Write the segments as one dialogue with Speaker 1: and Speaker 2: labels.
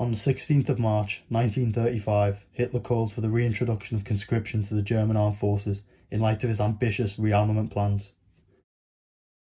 Speaker 1: On the 16th of March 1935, Hitler called for the reintroduction of conscription to the German armed forces in light of his ambitious rearmament plans.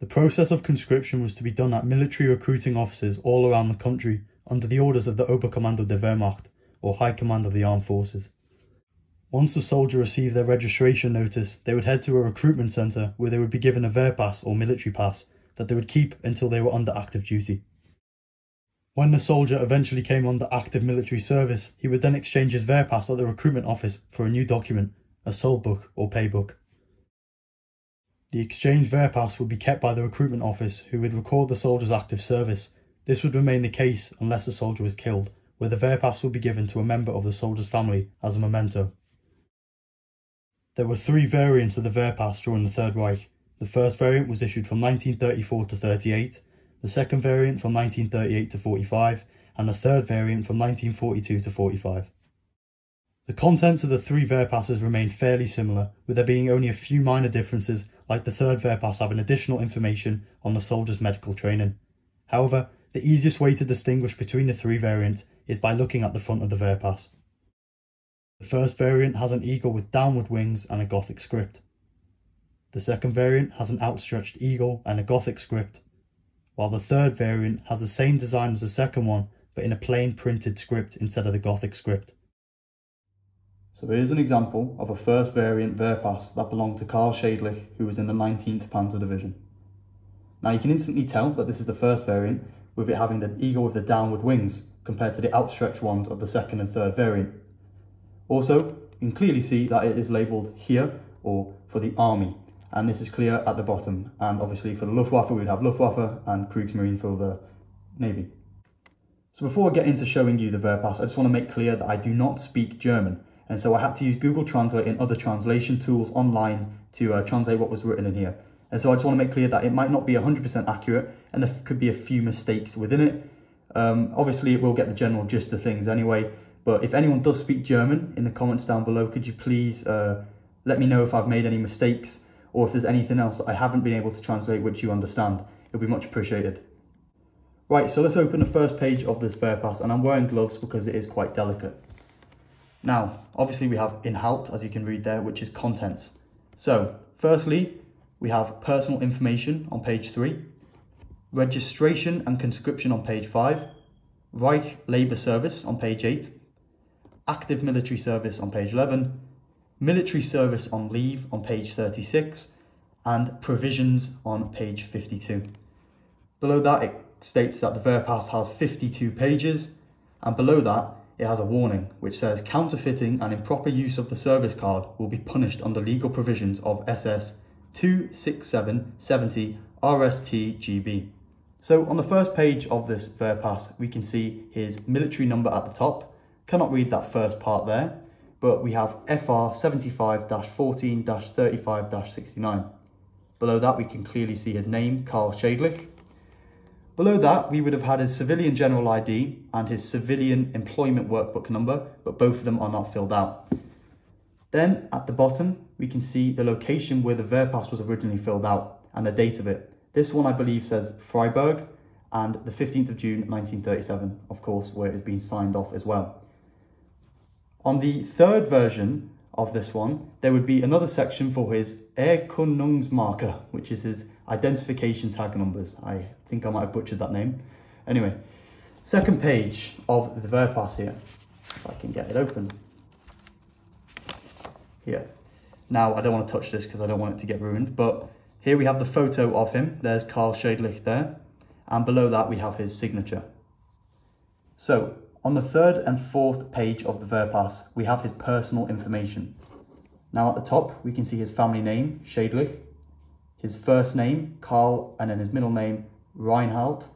Speaker 1: The process of conscription was to be done at military recruiting offices all around the country under the orders of the Oberkommando der Wehrmacht, or High Command of the Armed Forces. Once a soldier received their registration notice, they would head to a recruitment centre where they would be given a Wehrpass or military pass that they would keep until they were under active duty. When the soldier eventually came under active military service, he would then exchange his Wehrpass at the recruitment office for a new document, a soldbuch or paybook. The exchange Wehrpass would be kept by the recruitment office who would record the soldier's active service. This would remain the case unless the soldier was killed, where the Wehrpass would be given to a member of the soldier's family as a memento. There were three variants of the Wehrpass during the Third Reich. The first variant was issued from 1934 to 38, the second variant from 1938 to 45, and the third variant from 1942 to 45. The contents of the three Wehrpasses remained fairly similar, with there being only a few minor differences, like the third Wehrpass having additional information on the soldier's medical training. However, the easiest way to distinguish between the three variants is by looking at the front of the Wehrpass. The first variant has an eagle with downward wings and a Gothic script. The second variant has an outstretched eagle and a Gothic script, while the third variant has the same design as the second one, but in a plain printed script instead of the Gothic script. So here's an example of a first variant Wehrpass that belonged to Karl Schädlich, who was in the 19th Panzer Division. Now you can instantly tell that this is the first variant, with it having the eagle with the downward wings, compared to the outstretched ones of the second and third variant. Also, you can clearly see that it is labelled here, or for the army, and this is clear at the bottom. And obviously for the Luftwaffe, we'd have Luftwaffe and Kriegsmarine for the Navy. So before I get into showing you the Wehrpass, I just want to make clear that I do not speak German. And so I had to use Google Translate and other translation tools online to uh, translate what was written in here. And so I just want to make clear that it might not be 100% accurate and there could be a few mistakes within it. Um, obviously, it will get the general gist of things anyway. But if anyone does speak German in the comments down below, could you please uh, let me know if I've made any mistakes or if there's anything else that I haven't been able to translate which you understand. It'll be much appreciated. Right, so let's open the first page of this Wehrpass and I'm wearing gloves because it is quite delicate. Now, obviously we have Inhalt, as you can read there, which is contents. So, firstly, we have personal information on page 3, registration and conscription on page 5, Reich Labour Service on page 8, active military service on page 11, military service on leave on page 36, and provisions on page 52. Below that, it states that the Wehrpass has 52 pages, and below that, it has a warning which says counterfeiting and improper use of the service card will be punished under legal provisions of SS 26770 RST-GB. So on the first page of this Wehrpass, we can see his military number at the top. Cannot read that first part there, but we have FR 75-14-35-69. Below that, we can clearly see his name, Karl Schädlich. Below that, we would have had his civilian general ID and his civilian employment workbook number, but both of them are not filled out. Then at the bottom, we can see the location where the Wehrpass was originally filled out and the date of it. This one, I believe, says Freiburg and the 15th of June, 1937, of course, where it has been signed off as well. On the third version of this one, there would be another section for his Erkundungsmarker, which is his identification tag numbers. I think I might have butchered that name. Anyway, second page of the Wehrpass here, if I can get it open. Here. Now, I don't want to touch this because I don't want it to get ruined, but here we have the photo of him. There's Karl Schädlich there. And below that, we have his signature. So, on the third and fourth page of the Wehrpass, we have his personal information. Now at the top, we can see his family name, Schädlich, his first name, Karl, and then his middle name, Reinhardt.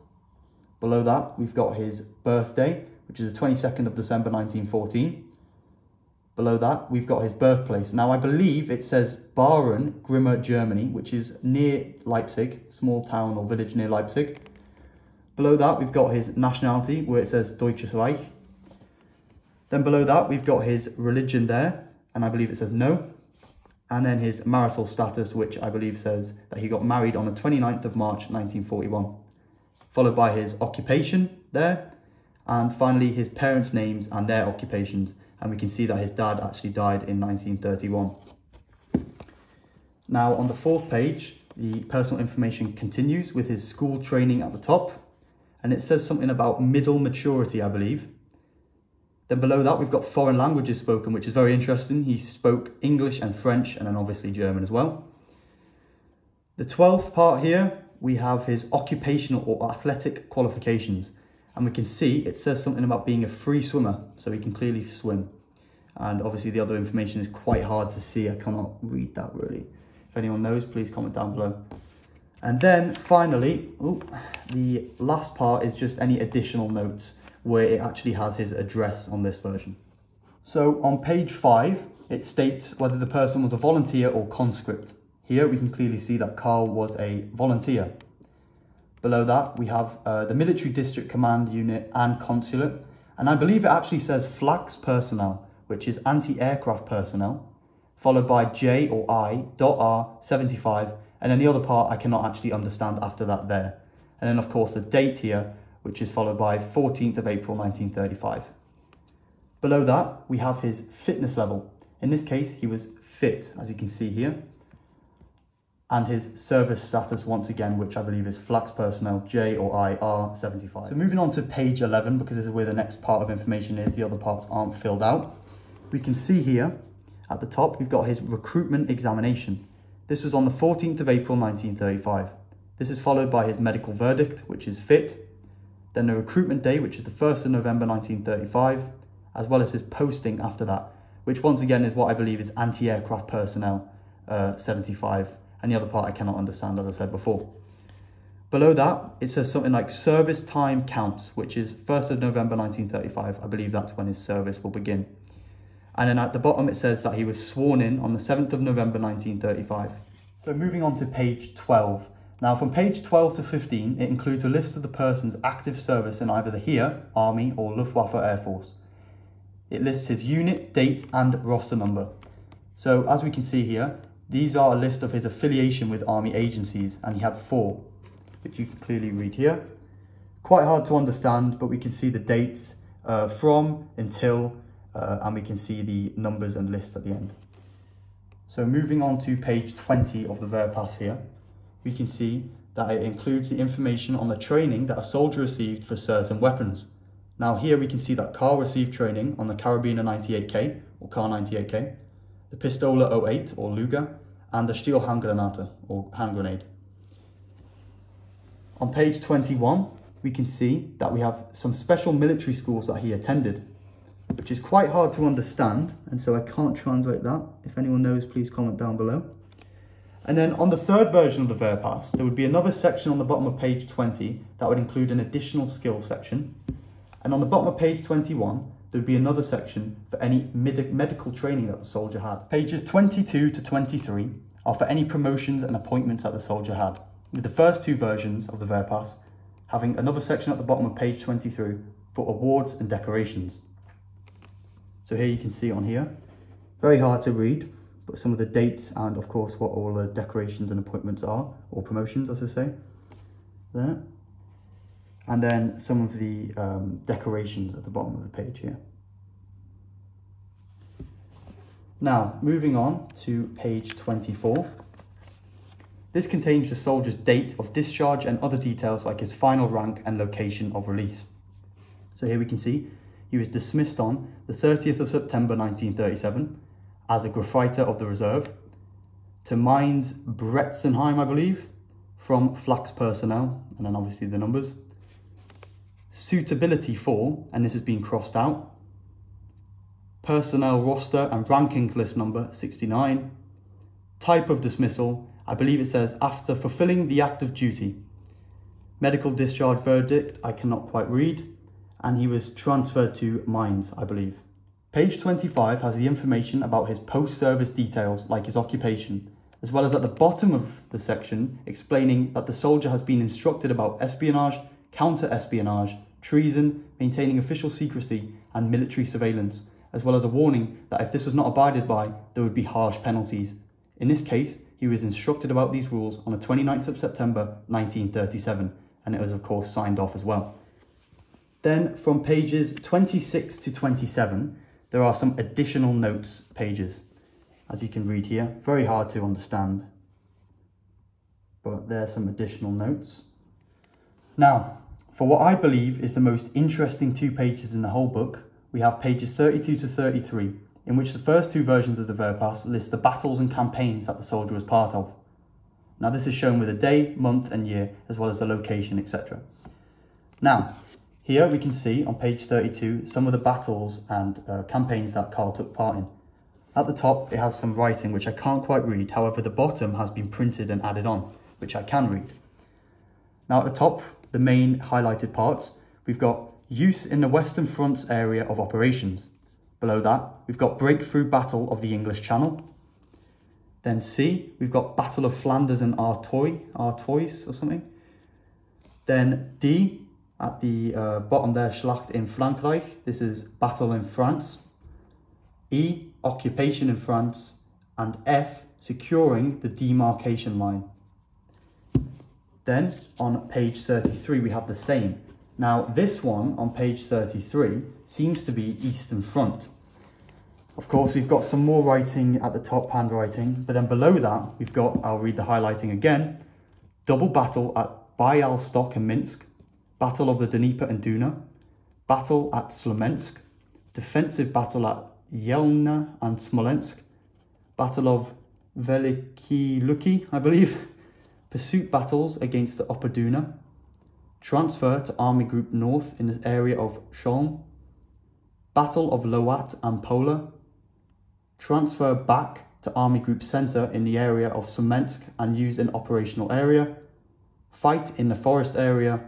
Speaker 1: Below that, we've got his birthday, which is the 22nd of December 1914. Below that, we've got his birthplace. Now, I believe it says Bahren, Grimma, Germany, which is near Leipzig, small town or village near Leipzig. Below that, we've got his nationality, where it says Deutsches Reich. Then below that, we've got his religion there, and I believe it says no. And then his marital status, which I believe says that he got married on the 29th of March, 1941. Followed by his occupation there, And finally, his parents' names and their occupations. And we can see that his dad actually died in 1931. Now, on the fourth page, the personal information continues with his school training at the top. And it says something about middle maturity, I believe. Then below that, we've got foreign languages spoken, which is very interesting. He spoke English and French, and then obviously German as well. The 12th part here, we have his occupational or athletic qualifications. And we can see it says something about being a free swimmer, so he can clearly swim. And obviously the other information is quite hard to see. I cannot read that really. If anyone knows, please comment down below. And then finally, the last part is just any additional notes where it actually has his address on this version. So on page five, it states whether the person was a volunteer or conscript. Here we can clearly see that Karl was a volunteer. Below that, we have uh, the military district command unit and consulate. And I believe it actually says flax personnel, which is anti-aircraft personnel, followed by J or I, dot R, 75, and then the other part I cannot actually understand after that there. And then of course the date here, which is followed by 14th of April 1935. Below that, we have his fitness level. In this case, he was fit, as you can see here. And his service status once again, which I believe is flax personnel J or I R 75. So moving on to page 11, because this is where the next part of information is, the other parts aren't filled out. We can see here at the top, we've got his recruitment examination. This was on the 14th of April 1935. This is followed by his medical verdict, which is fit, then the recruitment day, which is the 1st of November 1935, as well as his posting after that, which once again is what I believe is anti-aircraft personnel uh, 75, and the other part I cannot understand, as I said before. Below that, it says something like service time counts, which is 1st of November 1935. I believe that's when his service will begin. And then at the bottom, it says that he was sworn in on the 7th of November 1935. So moving on to page 12, now from page 12 to 15, it includes a list of the person's active service in either the Heer, Army or Luftwaffe Air Force. It lists his unit, date and roster number. So as we can see here, these are a list of his affiliation with army agencies and he had four, which you can clearly read here. Quite hard to understand, but we can see the dates uh, from, until, uh, and we can see the numbers and list at the end. So moving on to page 20 of the Wehrpass here we can see that it includes the information on the training that a soldier received for certain weapons. Now here we can see that Karl received training on the Karabiner 98K or Kar 98K, the Pistola 08 or Luger, and the Stielhandgranate or hand grenade. On page 21, we can see that we have some special military schools that he attended, which is quite hard to understand, and so I can't translate that. If anyone knows, please comment down below. And then on the third version of the Wehrpass, there would be another section on the bottom of page 20 that would include an additional skill section. And on the bottom of page 21, there would be another section for any med medical training that the soldier had. Pages 22 to 23 are for any promotions and appointments that the soldier had, with the first two versions of the Wehrpass having another section at the bottom of page 23 for awards and decorations. So here you can see on here, very hard to read, but some of the dates and of course what all the decorations and appointments are, or promotions as I say, there. And then some of the um, decorations at the bottom of the page here. Now, moving on to page 24. This contains the soldier's date of discharge and other details like his final rank and location of release. So here we can see he was dismissed on the 30th of September 1937 as a graphiter of the reserve, to Mainz Bretzenheim, I believe, from Flax personnel, and then obviously the numbers. Suitability for, and this has been crossed out, personnel roster and rankings list number 69. Type of dismissal, I believe it says after fulfilling the act of duty. Medical discharge verdict, I cannot quite read. And he was transferred to Mainz, I believe. Page 25 has the information about his post-service details like his occupation, as well as at the bottom of the section explaining that the soldier has been instructed about espionage, counter-espionage, treason, maintaining official secrecy and military surveillance, as well as a warning that if this was not abided by, there would be harsh penalties. In this case, he was instructed about these rules on the 29th of September 1937, and it was of course signed off as well. Then from pages 26 to 27, there are some additional notes pages, as you can read here. Very hard to understand, but there's some additional notes. Now, for what I believe is the most interesting two pages in the whole book, we have pages 32 to 33, in which the first two versions of the Wehrpass list the battles and campaigns that the soldier was part of. Now this is shown with a day, month and year, as well as the location, etc. Now, here we can see on page 32 some of the battles and uh, campaigns that Karl took part in. At the top, it has some writing which I can't quite read, however the bottom has been printed and added on, which I can read. Now at the top, the main highlighted parts, we've got use in the Western Front area of operations. Below that, we've got breakthrough battle of the English Channel. Then C, we've got Battle of Flanders and Artois, Artois or something. Then D, at the uh, bottom there, Schlacht in Frankreich. This is Battle in France. E, Occupation in France. And F, Securing the Demarcation Line. Then on page 33, we have the same. Now this one on page 33 seems to be Eastern Front. Of course, we've got some more writing at the top, handwriting, but then below that, we've got, I'll read the highlighting again, double battle at Bialystok and Minsk, battle of the Dnieper and Duna, battle at Slomensk, defensive battle at Yelnya and Smolensk, battle of Veliki Luki, I believe, pursuit battles against the Upper Duna, transfer to Army Group North in the area of Cholm, Battle of Lowat and Pola, transfer back to Army Group Center in the area of Smolensk and used in operational area, fight in the forest area,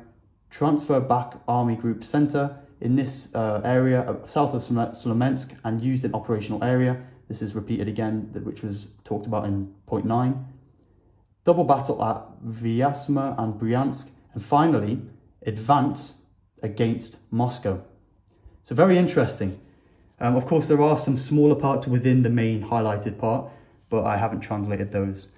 Speaker 1: transfer back Army Group Center in this uh, area south of Smolensk and used in operational area. This is repeated again, which was talked about in point nine. Double battle at Vyazma and Bryansk. And finally, advance against Moscow. So very interesting. Um, of course, there are some smaller parts within the main highlighted part, but I haven't translated those.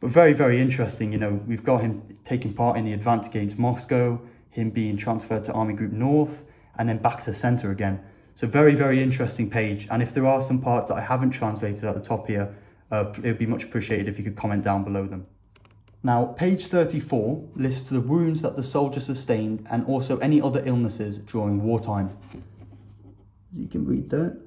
Speaker 1: But very, very interesting. You know, we've got him taking part in the advance against Moscow, him being transferred to Army Group North, and then back to centre again. So very, very interesting page. And if there are some parts that I haven't translated at the top here, uh, it would be much appreciated if you could comment down below them. Now, page 34 lists the wounds that the soldier sustained and also any other illnesses during wartime you can read that.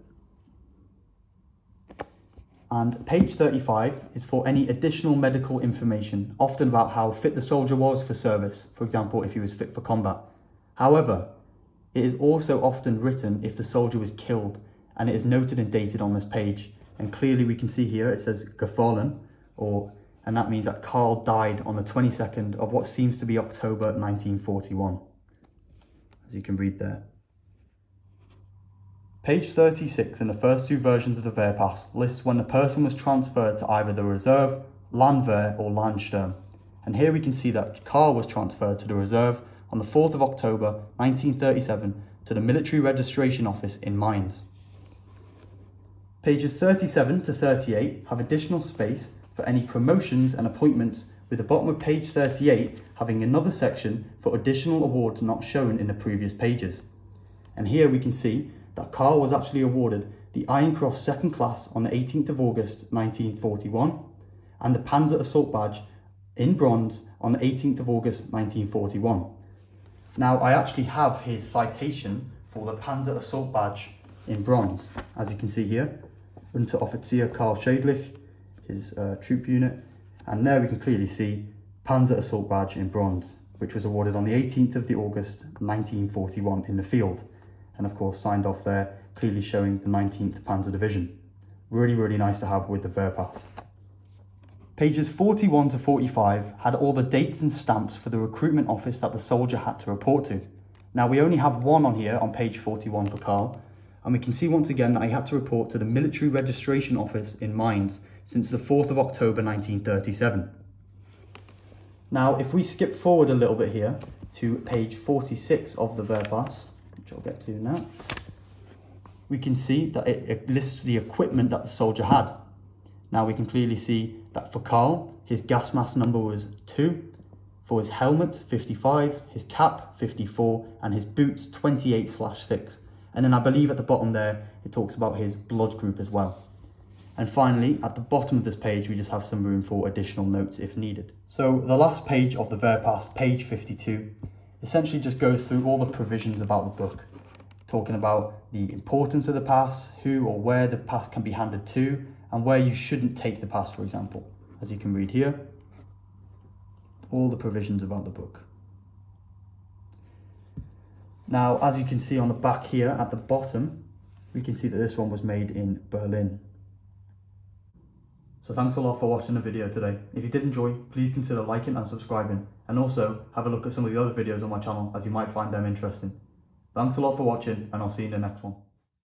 Speaker 1: And page 35 is for any additional medical information, often about how fit the soldier was for service, for example, if he was fit for combat. However, it is also often written if the soldier was killed, and it is noted and dated on this page. And clearly we can see here it says gefallen, or and that means that Karl died on the 22nd of what seems to be October 1941, as you can read there. Page 36 in the first two versions of the Wehrpass lists when the person was transferred to either the Reserve, Landwehr or Landsturm. And here we can see that Karl was transferred to the Reserve on the 4th of October 1937 to the Military Registration Office in Mainz. Pages 37 to 38 have additional space for any promotions and appointments with the bottom of page 38 having another section for additional awards not shown in the previous pages. And here we can see that Karl was actually awarded the Iron Cross Second Class on the 18th of August 1941 and the Panzer Assault Badge in bronze on the 18th of August 1941. Now I actually have his citation for the Panzer Assault Badge in bronze, as you can see here, Unteroffizier Karl Schädlich, his uh, troop unit, and there we can clearly see Panzer Assault Badge in bronze, which was awarded on the 18th of the August 1941 in the field and of course signed off there, clearly showing the 19th Panzer Division. Really, really nice to have with the Wehrpass. Pages 41 to 45 had all the dates and stamps for the recruitment office that the soldier had to report to. Now we only have one on here on page 41 for Karl, and we can see once again that he had to report to the military registration office in Mainz since the 4th of October 1937. Now if we skip forward a little bit here to page 46 of the Wehrpass, which I'll get to now, we can see that it, lists the equipment that the soldier had. Now we can clearly see that for Karl, his gas mask number was 2, For his helmet, 55, his cap, 54, and his boots, 28 slash 6. And then I believe at the bottom there, it talks about his blood group as well. And finally, at the bottom of this page, we just have some room for additional notes if needed. So the last page of the Wehrpass, page 52, essentially just goes through all the provisions about the book, talking about the importance of the pass, who or where the pass can be handed to, and where you shouldn't take the pass, for example. As you can read here, all the provisions about the book. Now, as you can see on the back here at the bottom, we can see that this one was made in Berlin. So thanks a lot for watching the video today. If you did enjoy, please consider liking and subscribing. And also have a look at some of the other videos on my channel as you might find them interesting. Thanks a lot for watching and I'll see you in the next one.